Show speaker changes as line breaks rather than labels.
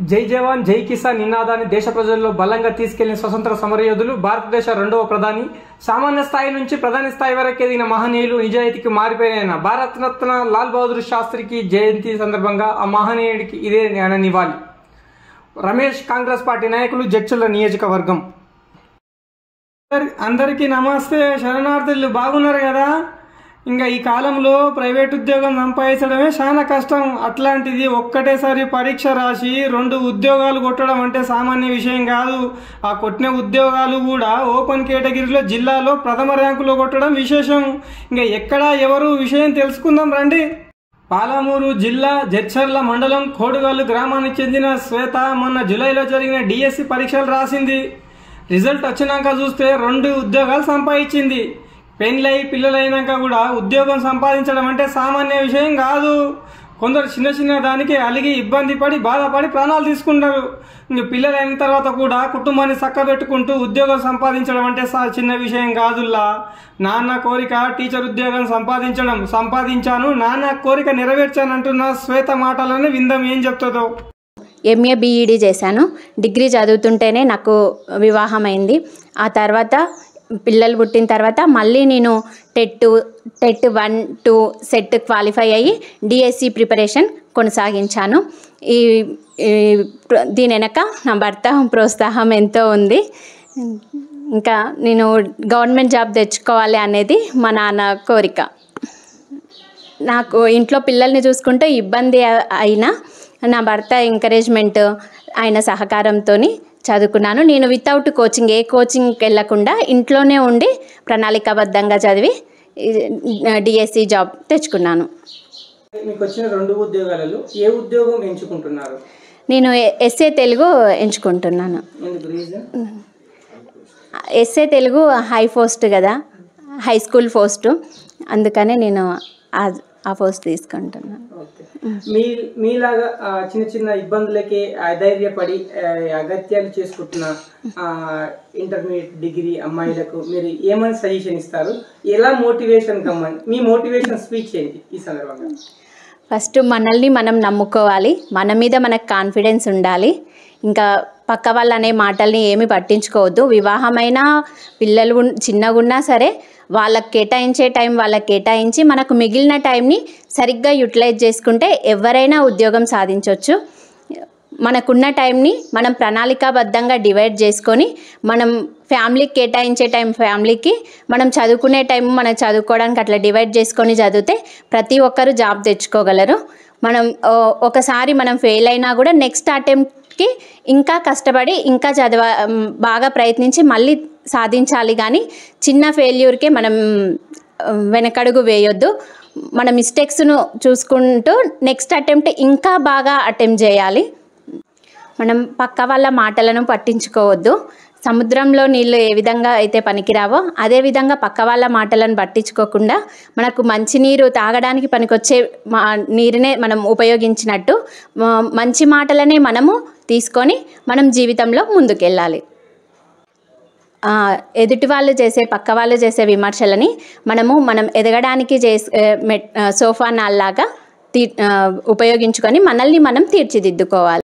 జై జవాన్ జై కిసాన్ నినాదాన్ని దేశ ప్రజల్లో బలంగా తీసుకెళ్ళిన స్వతంత్ర సమరయోధులు భారతదేశ రెండవ ప్రధాని. సామాన్య స్థాయి నుంచి ప్రధాని స్థాయి వరకు ఎదిగిన మహనీయులు నిజాయితీకి మారిపోయిన భారతరత్న లాల్ బహదూర్ శాస్త్రికి జయంతి సందర్భంగా ఆ మహనీయుడికి ఇదే జ్ఞాన నివాళి రమేష్ కాంగ్రెస్ పార్టీ నాయకులు జడ్చుల నియోజకవర్గం. అందరికీ నమస్తే శరణార్థులు బాగున్నారు కదా? ఇంకా ఈ కాలంలో ప్రైవేట్ ఉద్యోగం సంపాదించడమే చాలా కష్టం. అట్లాంటిది ఒక్కటేసారి పరీక్ష రాసి రెండు ఉద్యోగాలు కొట్టడం అంటే సామాన్య విషయం కాదు. ఆ కొట్టిన ఉద్యోగాలు కూడా ఓపెన్ కేటగిరీలో జిల్లాలో ప్రథమ ర్యాంకులో కొట్టడం విశేషం. ఇంకా ఎక్కడ ఎవరు విషయం తెలుసుకుందాం రండి. పాలమూరు జిల్లా జడ్చర్ల మండలం కోడుగల్లు గ్రామానికి చెందిన శ్వేత మొన్న జూలైలో జరిగిన డిఎస్సి పరీక్షలు రాసింది. రిజల్ట్ వచ్చినాక చూస్తే రెండు ఉద్యోగాలు సంపాదించింది. పెళ్ళై పిల్లలైనాక కూడా ఉద్యోగం సంపాదించడం అంటే సామాన్య విషయం కాదు. కొందరు చిన్న చిన్న దానికి అలిగి ఇబ్బంది పడి బాధపడి ప్రాణాలు తీసుకుంటారు. ఇంక పిల్లలైన తర్వాత కూడా కుటుంబాన్ని చక్కబెట్టుకుంటూ ఉద్యోగం సంపాదించడం అంటే చిన్న విషయం కాదుల్లా. నాన్న కోరిక టీచర్ ఉద్యోగం సంపాదించడం సంపాదించాను నాన్న కోరిక నెరవేర్చానంటున్న శ్వేత మాటలను విందాం ఏం చెప్తుందో.
ఎంఏ బీఈడి చేశాను. డిగ్రీ చదువుతుంటేనే నాకు వివాహం అయింది ఆ తర్వాత పిల్లలు పుట్టిన తర్వాత మళ్ళీ నేను TET TET one two set qualify అయ్యి డిఎస్సి ప్రిపరేషన్ కొనసాగించాను. ఈ దీని వెనక నా భర్త ప్రోత్సాహం ఎంతో ఉంది. ఇంకా నేను గవర్నమెంట్ జాబ్ తెచ్చుకోవాలి అనేది మా నాన్న కోరిక. నాకు ఇంట్లో పిల్లల్ని చూసుకుంటే ఇబ్బంది అయినా నా భర్త ఎంకరేజ్మెంట్ ఆయన సహకారంతో చదువుకున్నాను. నేను వితౌట్ కోచింగ్ ఏ కోచింగ్కి వెళ్ళకుండా ఇంట్లోనే ఉండి ప్రణాళికాబద్ధంగా చదివి డిఎస్సి జాబ్ తెచ్చుకున్నాను.
మీకు వచ్చిన రెండు ఉద్యోగాలలో ఏ ఉద్యోగం ఎంచుకుంటున్నారు?
నేను ఎస్ఏ తెలుగు ఎంచుకుంటున్నాను. ఎస్ఏ తెలుగు హై పోస్ట్ కదా హై స్కూల్ పోస్ట్. అందుకనే నేను పోస్ట్ తీసుకుంటున్నాను
ఓకే. మీ మీలాగా చిన్న చిన్న ఇబ్బందులకి అధైర్యపడి అగత్యాలు చేసుకుంటున్న ఇంటర్మీడియట్ డిగ్రీ అమ్మాయిలకు మీరు ఏమని సజెషన్ ఇస్తారు? ఎలా మోటివేషన్ కమ్మని మీ మోటివేషన్ స్పీచ్ ఏంటి ఈ సందర్భంగా?
ఫస్ట్ మనల్ని మనం నమ్ముకోవాలి. మన మీద మనకు కాన్ఫిడెన్స్ ఉండాలి. ఇంకా పక్క వాళ్ళనే మాటల్ని ఏమి పట్టించుకోవద్దు. వివాహమైన పిల్లలు చిన్నగున్నా సరే వాళ్ళకి కేటాయించే టైం వాళ్ళకి కేటాయించి మనకు మిగిలిన టైంని సరిగ్గా యూటిలైజ్ చేసుకుంటే ఎవరైనా ఉద్యోగం సాధించవచ్చు మనకున్న టైంని మనం ప్రణాళికాబద్ధంగా డివైడ్ చేసుకొని మనం ఫ్యామిలీకి కేటాయించే టైం ఫ్యామిలీకి మనం చదువుకునే టైం మనం చదువుకోవడానికి అట్లా డివైడ్ చేసుకొని చదివితే ప్రతి ఒక్కరు జాబ్ తెచ్చుకోగలరు. మనం ఒకసారి మనం ఫెయిల్ అయినా కూడా నెక్స్ట్ అటెంప్ట్కి ఇంకా కష్టపడి ఇంకా చదవ బాగా ప్రయత్నించి మళ్ళీ సాధించాలి కానీ చిన్న ఫెయిల్యూర్కే మనం వెనకడుగు వేయొద్దు. మన మిస్టేక్స్ను చూసుకుంటూ నెక్స్ట్ అటెంప్ట్ ఇంకా బాగా అటెంప్ట్ చేయాలి. మనం పక్క వాళ్ళ మాటలను పట్టించుకోవద్దు. సముద్రంలో నీళ్ళు ఏ విధంగా అయితే పనికిరావో అదే విధంగా పక్క వాళ్ళ మాటలను పట్టించుకోకుండా మనకు మంచినీరు తాగడానికి పనికొచ్చే మా నీరునే మనం ఉపయోగించినట్టు మంచి మాటలనే మనము తీసుకొని మనం జీవితంలో ముందుకెళ్ళాలి. ఎదుటి వాళ్ళు చేసే పక్క వాళ్ళు చేసే విమర్శలని మనము మనం ఎదగడానికి చేసే మెట్ సోఫా నాల్లాగా తీ ఉపయోగించుకొని మనల్ని మనం తీర్చిదిద్దుకోవాలి.